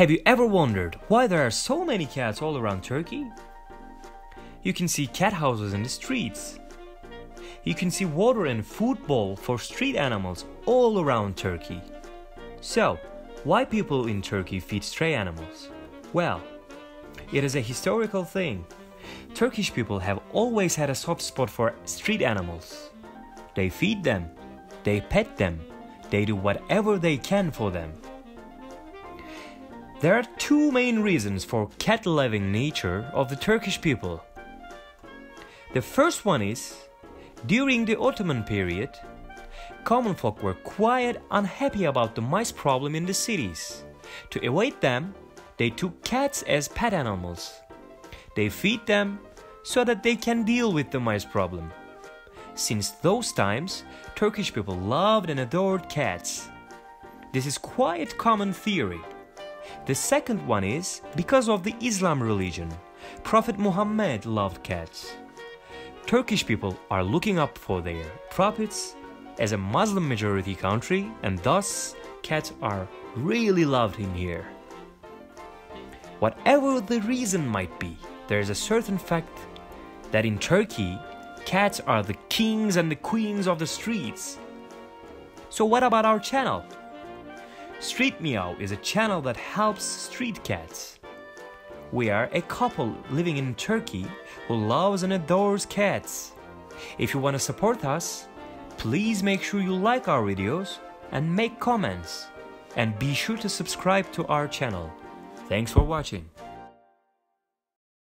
Have you ever wondered why there are so many cats all around Turkey? You can see cat houses in the streets. You can see water and food bowl for street animals all around Turkey. So, why people in Turkey feed stray animals? Well, it is a historical thing. Turkish people have always had a soft spot for street animals. They feed them, they pet them, they do whatever they can for them. There are two main reasons for cat-loving nature of the Turkish people. The first one is, during the Ottoman period, common folk were quite unhappy about the mice problem in the cities. To avoid them, they took cats as pet animals. They feed them so that they can deal with the mice problem. Since those times, Turkish people loved and adored cats. This is quite common theory. The second one is because of the Islam religion. Prophet Muhammad loved cats. Turkish people are looking up for their prophets as a Muslim majority country and thus cats are really loved in here. Whatever the reason might be, there is a certain fact that in Turkey, cats are the kings and the queens of the streets. So what about our channel? Street Meow is a channel that helps street cats. We are a couple living in Turkey who loves and adores cats. If you want to support us, please make sure you like our videos and make comments. And be sure to subscribe to our channel. Thanks for watching.